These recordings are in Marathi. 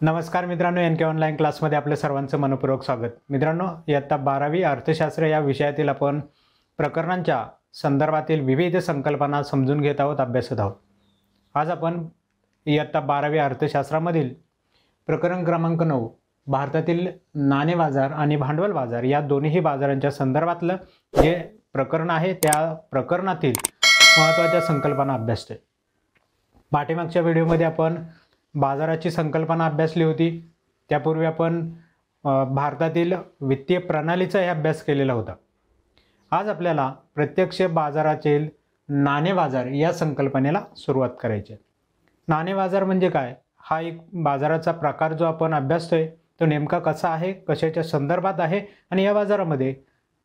नमस्कार मित्रांनो एन के ऑनलाईन क्लासमध्ये आपलं सर्वांचं मनपूर्वक स्वागत. मित्रांनो इयत्ता बारावी अर्थशास्त्र या विषयातील आपण प्रकरणांच्या संदर्भातील विविध संकल्पना समजून घेत आहोत अभ्यासत आहोत. आज आपण इयत्ता बारावी अर्थशास्त्रामधील प्रकरण क्रमांक नऊ भारतातील नाणे बाजार आणि भांडवल बाजार या दोन्ही बाजारांच्या संदर्भातलं जे प्रकरण आहे त्या प्रकरणातील महत्त्वाच्या संकल्पना अभ्यासते पाठीमागच्या व्हिडिओमध्ये आपण बाजाराची संकल्पना अभ्यासली होती. त्यापूर्वी आपण भारतातील वित्तीय प्रणालीचाही अभ्यास केलेला होता. आज आपल्याला प्रत्यक्ष बाजारातील नाणे बाजार या संकल्पनेला सुरुवात करायची आहे. नाणे बाजार म्हणजे काय? हा एक बाजाराचा प्रकार जो आपण अभ्यासतोय तो नेमका कसा आहे कशाच्या संदर्भात आहे आणि या बाजारामध्ये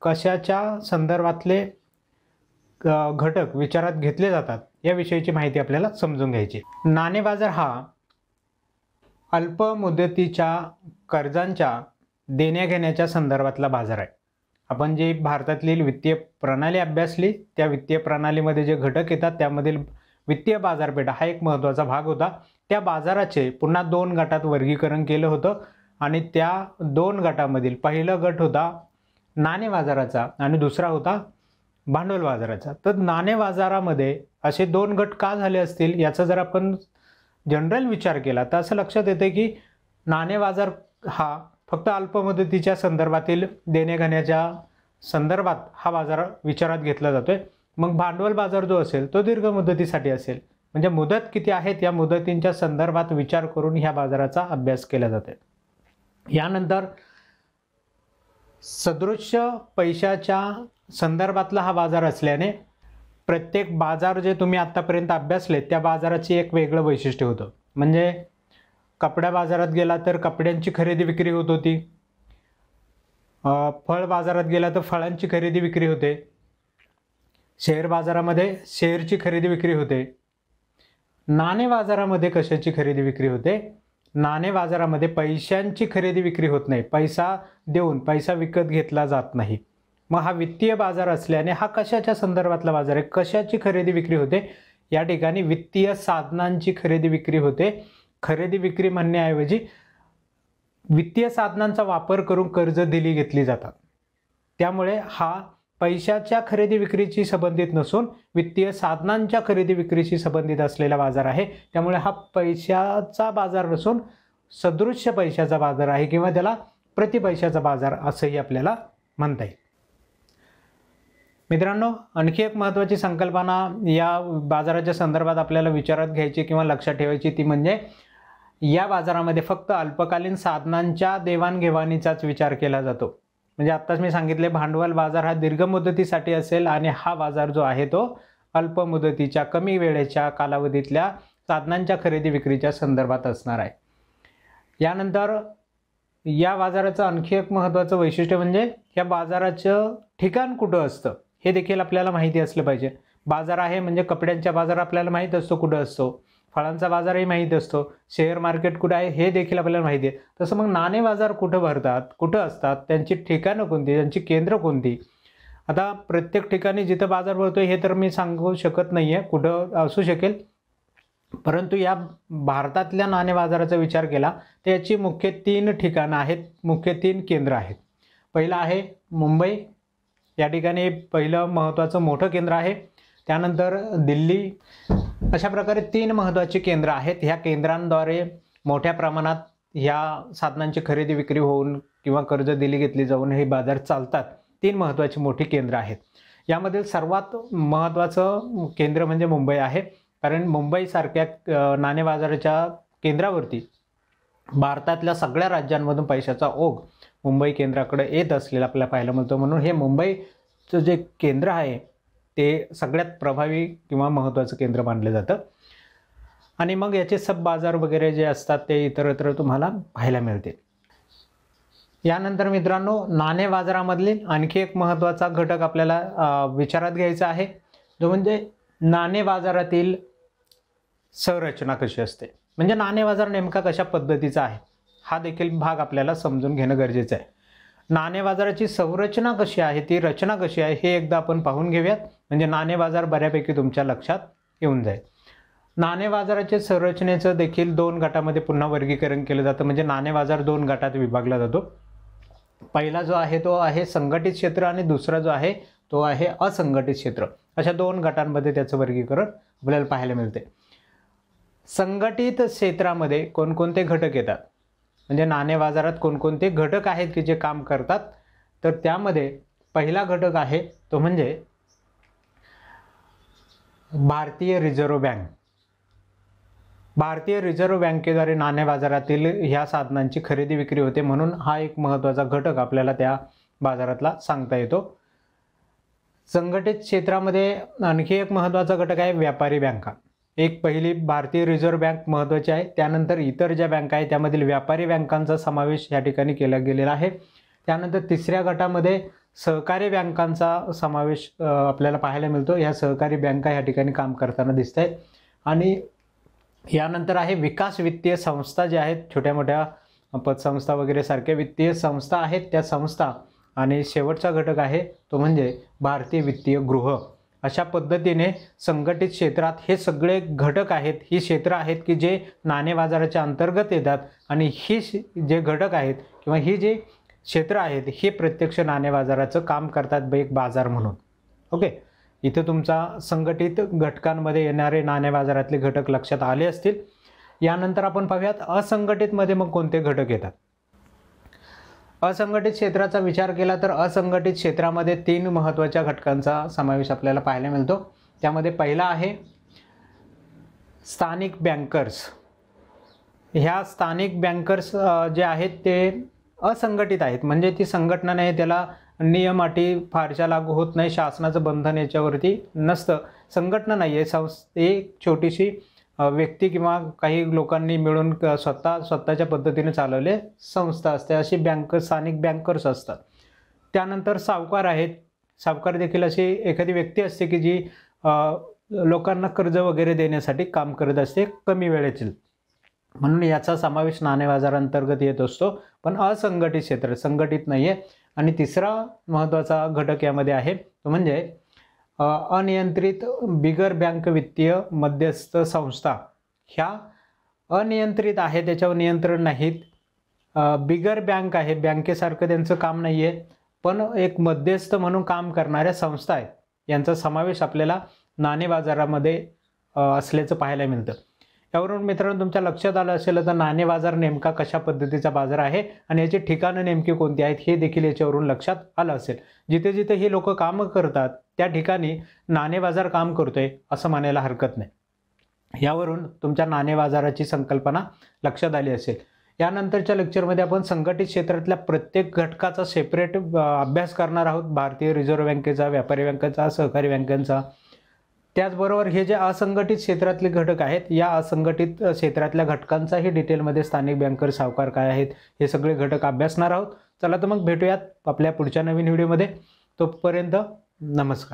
कशाच्या संदर्भातले घटक विचारात घेतले जातात याविषयीची माहिती आपल्याला समजून घ्यायची नाणे बाजार हा अल्प मुदतीच्या कर्जांच्या देण्याघेण्याच्या संदर्भातला बाजार आहे. आपण जी भारतातील वित्तीय प्रणाली अभ्यासली त्या वित्तीय प्रणालीमध्ये जे घटक येतात त्यामधील वित्तीय बाजारपेठ हा एक महत्त्वाचा भाग होता. त्या बाजाराचे पुन्हा दोन गटात वर्गीकरण केलं होतं आणि त्या दोन गटामधील पहिला गट होता नाणे बाजाराचा आणि दुसरा होता भांडवल बाजाराचा. तर नाणे बाजारामध्ये असे दोन गट का झाले असतील याचं जर आपण जनरल विचार केला तर असं लक्षात येते की नाणे बाजार हा फक्त अल्पमुदतीच्या संदर्भातील देण्याघेण्याच्या संदर्भात हा बाजार विचारात घेतला जातो आहे मग भांडवल बाजार जो असेल तो दीर्घ मुदतीसाठी असेल. म्हणजे मुदत किती आहेत या मुदतींच्या संदर्भात विचार करून ह्या बाजाराचा अभ्यास केला जातोय. यानंतर सदृश्य पैशाच्या संदर्भातला हा बाजार असल्याने प्रत्येक बाजार जे तुम्ही आत्तापर्यंत अभ्यासले त्या बाजाराची एक वेगळं वैशिष्ट्य होतं. म्हणजे कपड्या बाजारात गेला तर कपड्यांची खरेदी विक्री होत होती. फळ बाजारात गेला तर फळांची खरेदी विक्री होते. शेअर बाजारामध्ये शेअरची खरेदी विक्री होते. नाणे बाजारामध्ये कशाची खरेदी विक्री होते? नाणे बाजारामध्ये पैशांची खरेदी विक्री होत नाही. पैसा देऊन पैसा विकत घेतला जात नाही. मग हा वित्तीय बाजार असल्याने हा कशाच्या संदर्भातला बाजार आहे? कशाची खरेदी विक्री होते? या ठिकाणी वित्तीय साधनांची खरेदी विक्री होते. खरेदी विक्री म्हणण्याऐवजी वित्तीय साधनांचा वापर करून कर्ज दिली घेतली जातात. त्यामुळे हा पैशाच्या खरेदी विक्रीशी संबंधित नसून वित्तीय साधनांच्या खरेदी विक्रीशी संबंधित असलेला बाजार आहे. त्यामुळे हा पैशाचा बाजार नसून सदृश्य पैशाचा बाजार आहे किंवा त्याला प्रतिपैशाचा बाजार असंही आपल्याला म्हणता येईल. मित्रांनो आणखी एक महत्त्वाची संकल्पना या बाजाराच्या संदर्भात आपल्याला विचारात घ्यायची किंवा लक्षात ठेवायची ती म्हणजे या बाजारामध्ये फक्त अल्पकालीन साधनांच्या देवाणघेवाणीचाच विचार केला जातो. म्हणजे आत्ताच मी सांगितले भांडवल बाजार हा दीर्घ मुदतीसाठी असेल आणि हा बाजार जो आहे तो अल्प मुदतीच्या कमी वेळेच्या कालावधीतल्या साधनांच्या खरेदी विक्रीच्या संदर्भात असणार आहे. यानंतर या बाजाराचं आणखी एक महत्त्वाचं वैशिष्ट्य म्हणजे या बाजाराचं ठिकाण कुठं असतं? हे देखील आपल्याला माहिती असलं पाहिजे. बाजार आहे म्हणजे कपड्यांचा बाजार आपल्याला माहीत असतो कुठं असतो? फळांचा बाजारही माहीत असतो. शेअर मार्केट कुठं आहे हे देखील आपल्याला माहिती आहे. तसं मग नाणे बाजार कुठं भरतात कुठं असतात? त्यांची ठिकाणं कोणती? त्यांची केंद्र कोणती? आता प्रत्येक ठिकाणी जिथं बाजार भरतो हे तर मी सांगू शकत नाही आहे कुठं असू शकेल. परंतु या भारतातल्या नाणे बाजाराचा विचार केला तर याची मुख्य तीन ठिकाणं आहेत मुख्य तीन केंद्र आहेत. पहिलं आहे मुंबई या ठिकाणी पहिलं महत्त्वाचं मोठं केंद्र आहे. त्यानंतर दिल्ली. अशा प्रकारे तीन महत्त्वाची केंद्र आहेत. ह्या केंद्रांद्वारे मोठ्या प्रमाणात ह्या साधनांची खरेदी विक्री होऊन किंवा कर्ज दिली घेतली जाऊन हे बाजार चालतात. तीन महत्त्वाची मोठी केंद्र आहेत. यामधील सर्वात महत्त्वाचं केंद्र म्हणजे मुंबई आहे. कारण मुंबईसारख्या नाणे बाजाराच्या केंद्रावरती भारतातल्या सगळ्या राज्यांमधून पैशाचा ओघ मुंबई केंद्राकडे येत असलेला आपल्याला पाहायला मिळतो. म्हणून हे मुंबईचं जे केंद्र आहे ते सगळ्यात प्रभावी किंवा महत्त्वाचं केंद्र मानलं जातं. आणि मग याचे सब बाजार वगैरे जे असतात ते इतरत्र तुम्हाला पाहायला मिळते यानंतर मित्रांनो नाणे बाजारामधील आणखी एक महत्त्वाचा घटक आपल्याला विचारात घ्यायचा आहे. जो म्हणजे नाणे बाजारातील संरचना कशी असते? म्हणजे नाणे बाजार नेमका कशा पद्धतीचा आहे? हा देखील भाग आपल्याला समजून घेणं गरजेचं आहे. नाणे बाजाराची संरचना कशी आहे ती रचना कशी आहे हे एकदा आपण पाहून घेऊयात. म्हणजे नाणे बाजार बऱ्यापैकी तुमच्या लक्षात येऊन जाईल. नाणे बाजाराच्या संरचनेचं देखील दोन गटामध्ये पुन्हा वर्गीकरण केलं जातं. म्हणजे नाणे बाजार दोन गटात विभागला जातो. पहिला जो आहे तो आहे संघटित क्षेत्र आणि दुसरा जो आहे तो आहे असंघटित क्षेत्र. अशा दोन गटांमध्ये त्याचं वर्गीकरण आपल्याला पाहायला मिळते संघटित क्षेत्रामध्ये कोणकोणते घटक येतात? म्हणजे नाणे बाजारात कोणकोणते घटक आहेत की जे काम करतात? तर त्यामध्ये पहिला घटक आहे तो म्हणजे भारतीय रिझर्व्ह बँक. भारतीय रिझर्व्ह बँकेद्वारे नाणे बाजारातील ह्या साधनांची खरेदी विक्री होते म्हणून हा एक महत्त्वाचा घटक आपल्याला त्या बाजारातला सांगता येतो. संघटित क्षेत्रामध्ये आणखी एक महत्त्वाचा घटक आहे व्यापारी बँका. एक पहिली भारतीय रिझर्व्ह बँक महत्त्वाची आहे. त्यानंतर इतर ज्या बँका आहेत त्यामधील व्यापारी बँकांचा समावेश या ठिकाणी केला गेलेला आहे. त्यानंतर तिसऱ्या गटामध्ये सहकारी बँकांचा समावेश आपल्याला पाहायला मिळतो. ह्या सहकारी बँका या ठिकाणी काम करताना दिसत आहेत. आणि यानंतर आहे विकास वित्तीय संस्था ज्या आहेत छोट्या मोठ्या पतसंस्था वगैरे सारख्या वित्तीय संस्था आहेत. त्या संस्था आणि शेवटचा घटक आहे तो म्हणजे भारतीय वित्तीय गृह. अशा पद्धतीने संघटित क्षेत्रात हे सगळे घटक आहेत ही क्षेत्र आहेत की जे नाणे बाजाराच्या अंतर्गत येतात आणि ही जे घटक आहेत किंवा ही जे क्षेत्र आहेत हे प्रत्यक्ष नाणे बाजाराचं काम करतात एक बाजार म्हणून. ओके? इथं तुमचा संघटित घटकांमध्ये येणारे नाणे बाजारातले घटक लक्षात आले असतील. यानंतर आपण पाहूयात असंघटितमध्ये मग कोणते घटक येतात? असंघटित क्षेत्राचा विचार केला तर असंघटित क्षेत्रामध्ये तीन महत्त्वाच्या घटकांचा समावेश आपल्याला पाहायला मिळतो. त्यामध्ये पहिला आहे स्थानिक बँकर्स. ह्या स्थानिक बँकर्स जे आहेत ते असंघटित आहेत. म्हणजे ती संघटना नाही त्याला नियम अटी फारशा लागू होत नाही शासनाचं बंधन याच्यावरती नसतं. संघटना नाही आहे संस् एक छोटीशी व्यक्ती किंवा काही लोकांनी मिळून स्वतः स्वतःच्या पद्धतीने चालवले संस्था असते अशी बँक स्थानिक बँकर्स असतात. त्यानंतर सावकार आहेत. सावकार देखील अशी एखादी व्यक्ती असते की जी लोकांना कर्ज वगैरे देण्यासाठी काम करत असते कमी वेळेतील. म्हणून याचा समावेश नाणे बाजारांतर्गत येत असतो. पण असंघटित क्षेत्र संघटित नाही आहे आणि तिसरा महत्त्वाचा घटक यामध्ये आहे. तो म्हणजे अनियंत्रित बिगर बँक वित्तीय मध्यस्थ संस्था ह्या अनियंत्रित आहे त्याच्यावर नियंत्रण नाहीत. बिगर बँक आहे बँकेसारखं त्यांचं काम नाही आहे पण एक मध्यस्थ म्हणून काम करणाऱ्या संस्था आहेत. यांचा समावेश आपल्याला नाणे बाजारामध्ये असल्याचं पाहायला मिळतं. यावरून मित्रांनो तुमच्या लक्षात आलं असेल तर नाणे बाजार नेमका कशा पद्धतीचा बाजार आहे आणि याची ठिकाणं नेमकी कोणती आहेत हे देखील याच्यावरून लक्षात आलं असेल. जिथे जिथे ही लोक कामं करतात त्या ठिकाणी नाणे बाजार काम करतोय असं म्हणायला हरकत नाही. यावरून तुमच्या नाणे बाजाराची संकल्पना लक्षात आली असेल. यानंतरच्या लेक्चरमध्ये आपण संघटित क्षेत्रातल्या प्रत्येक घटकाचा सेपरेट अभ्यास करणार आहोत. भारतीय रिझर्व्ह बँकेचा व्यापारी बँकेचा सहकारी बँकांचा त्याचबरोबर हे जे असंघटित क्षेत्रातले घटक आहेत या असंघटित क्षेत्रातल्या घटकांचाही डिटेलमध्ये स्थानिक बँकर सावकार काय आहेत हे सगळे घटक अभ्यासणार आहोत. चला तर मग भेटूयात आपल्या पुढच्या नवीन व्हिडिओमध्ये. तोपर्यंत नमस्कार.